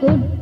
कुछ